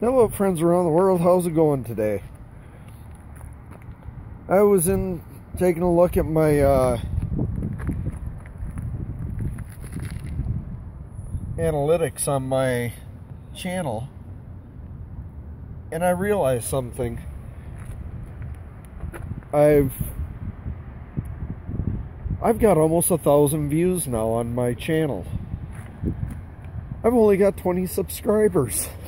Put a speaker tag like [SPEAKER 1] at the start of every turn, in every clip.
[SPEAKER 1] Hello, friends around the world. How's it going today? I was in taking a look at my uh, analytics on my channel, and I realized something. I've I've got almost a thousand views now on my channel. I've only got 20 subscribers.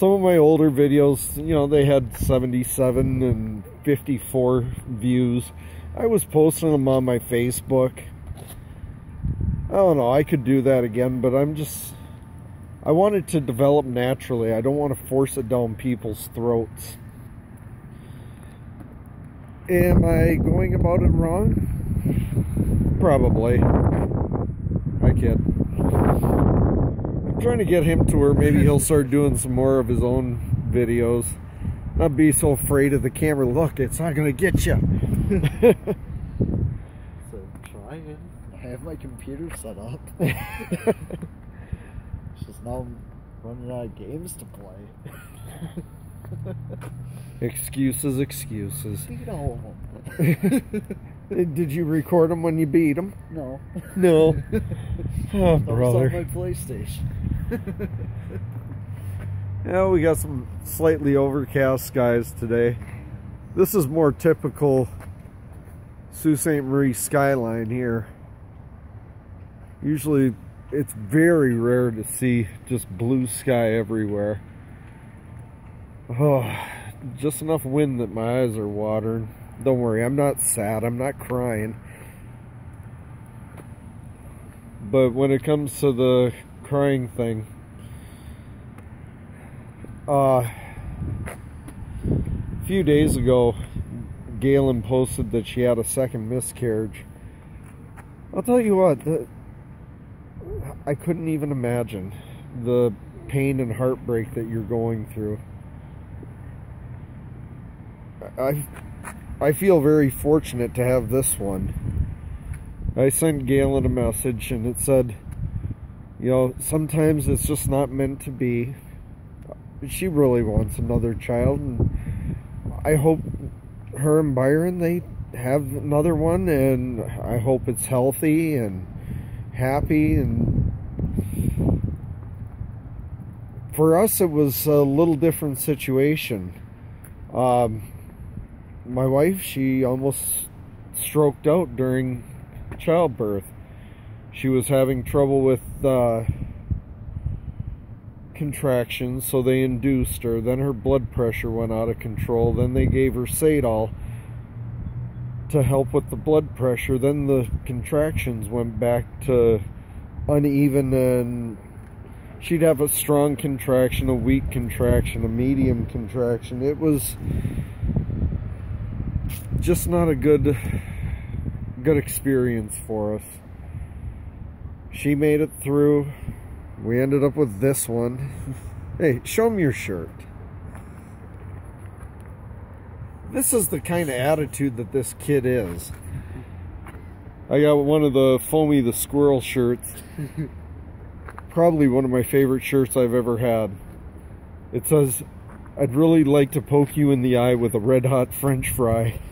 [SPEAKER 1] Some of my older videos, you know, they had 77 and 54 views. I was posting them on my Facebook. I don't know, I could do that again, but I'm just... I want it to develop naturally. I don't want to force it down people's throats. Am I going about it wrong? Probably. I kid trying to get him to where maybe he'll start doing some more of his own videos. Not be so afraid of the camera. Look, it's not going to get you.
[SPEAKER 2] so trying. I have my computer set up. just now I'm running out of games to play.
[SPEAKER 1] excuses, excuses.
[SPEAKER 2] Beat all of them.
[SPEAKER 1] Did you record them when you beat them?
[SPEAKER 2] No.
[SPEAKER 1] No. oh, brother.
[SPEAKER 2] on my PlayStation.
[SPEAKER 1] yeah, we got some slightly overcast skies today. This is more typical Sault Ste. Marie skyline here. Usually it's very rare to see just blue sky everywhere. Oh, just enough wind that my eyes are watering. Don't worry, I'm not sad. I'm not crying. But when it comes to the crying thing, uh, a few days ago, Galen posted that she had a second miscarriage. I'll tell you what, the, I couldn't even imagine the pain and heartbreak that you're going through. I I feel very fortunate to have this one. I sent Galen a message and it said, you know, sometimes it's just not meant to be. She really wants another child and I hope her and Byron, they have another one and I hope it's healthy and happy and for us it was a little different situation. Um, my wife, she almost stroked out during childbirth. She was having trouble with uh, contractions, so they induced her. Then her blood pressure went out of control. Then they gave her Sadol to help with the blood pressure. Then the contractions went back to uneven and she'd have a strong contraction, a weak contraction, a medium contraction. It was just not a good good experience for us. She made it through. We ended up with this one. hey, show me your shirt. This is the kind of attitude that this kid is. I got one of the Foamy the Squirrel shirts. Probably one of my favorite shirts I've ever had. It says, I'd really like to poke you in the eye with a red hot french fry.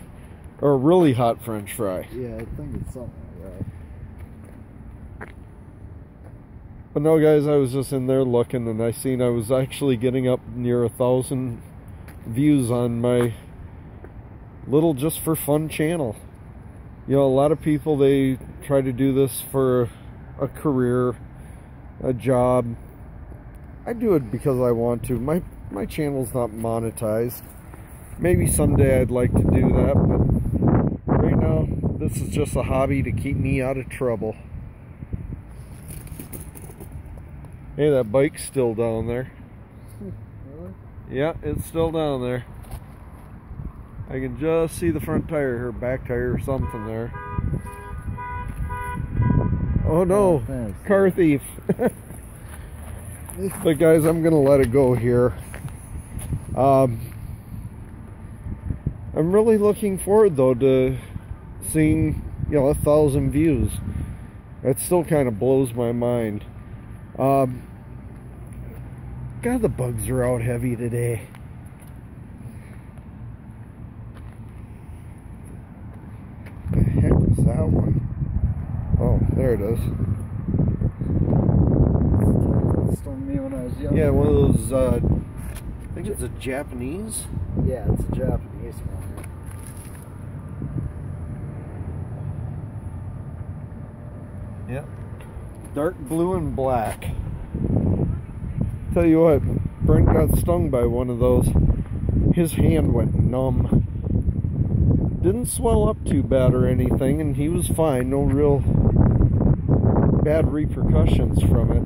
[SPEAKER 1] Or a really hot french fry.
[SPEAKER 2] Yeah, I think it's something like that.
[SPEAKER 1] But no, guys, I was just in there looking and I seen I was actually getting up near a thousand views on my little just for fun channel. You know, a lot of people, they try to do this for a career, a job. I do it because I want to. My, my channel's not monetized. Maybe someday I'd like to do that, but right now this is just a hobby to keep me out of trouble. Hey, that bike's still down there.
[SPEAKER 2] Really?
[SPEAKER 1] Yeah, it's still down there. I can just see the front tire, her back tire or something there. Oh no, oh, car thief. but guys, I'm gonna let it go here. Um, I'm really looking forward though to seeing, you know, a thousand views. That still kind of blows my mind. Um, God, the bugs are out heavy today. The heck was that one? Oh, there it is.
[SPEAKER 2] Stung me when I was young.
[SPEAKER 1] Yeah, one of those, uh, I think it's a Japanese.
[SPEAKER 2] Yeah, it's a Japanese one.
[SPEAKER 1] Yep. Dark blue and black. Tell you what, Brent got stung by one of those. His hand went numb. Didn't swell up too bad or anything, and he was fine. No real bad repercussions from it.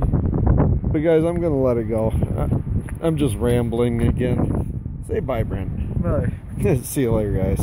[SPEAKER 1] But guys, I'm gonna let it go. I- I'm just rambling again. Say bye, Brent.
[SPEAKER 2] Bye.
[SPEAKER 1] See you later, guys.